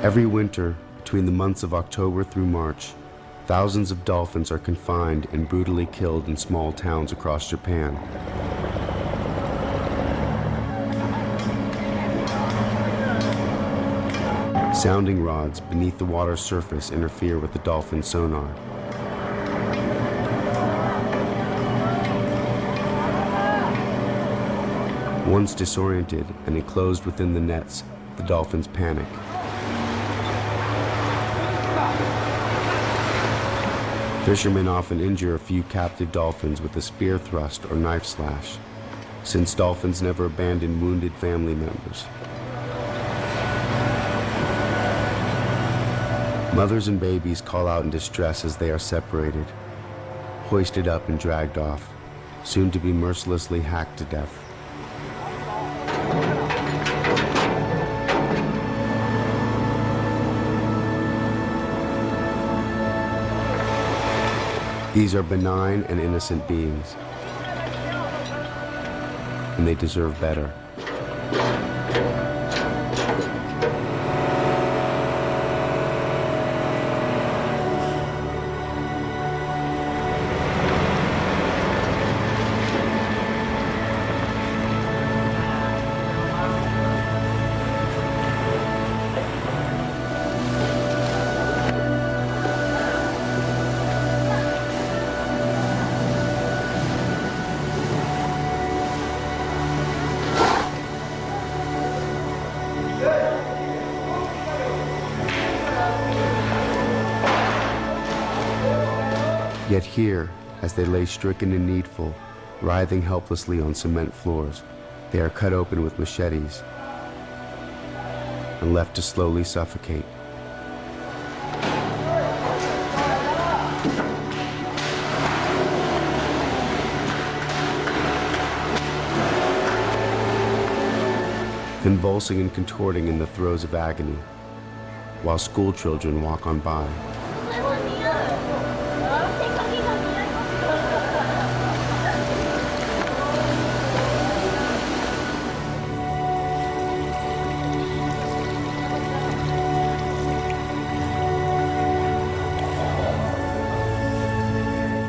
Every winter, between the months of October through March, thousands of dolphins are confined and brutally killed in small towns across Japan. Sounding rods beneath the water's surface interfere with the dolphin sonar. Once disoriented and enclosed within the nets, the dolphins panic. Fishermen often injure a few captive dolphins with a spear thrust or knife slash, since dolphins never abandon wounded family members. Mothers and babies call out in distress as they are separated, hoisted up and dragged off, soon to be mercilessly hacked to death. These are benign and innocent beings, and they deserve better. Yet here, as they lay stricken and needful, writhing helplessly on cement floors, they are cut open with machetes and left to slowly suffocate. Convulsing and contorting in the throes of agony, while school children walk on by.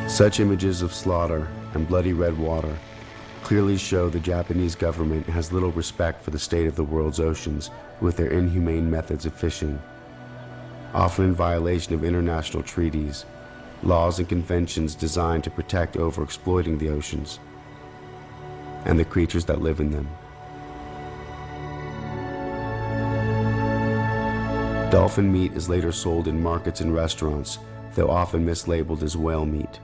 Such images of slaughter and bloody red water clearly show the Japanese government has little respect for the state of the world's oceans with their inhumane methods of fishing, often in violation of international treaties, laws and conventions designed to protect overexploiting the oceans and the creatures that live in them. Dolphin meat is later sold in markets and restaurants, though often mislabeled as whale meat.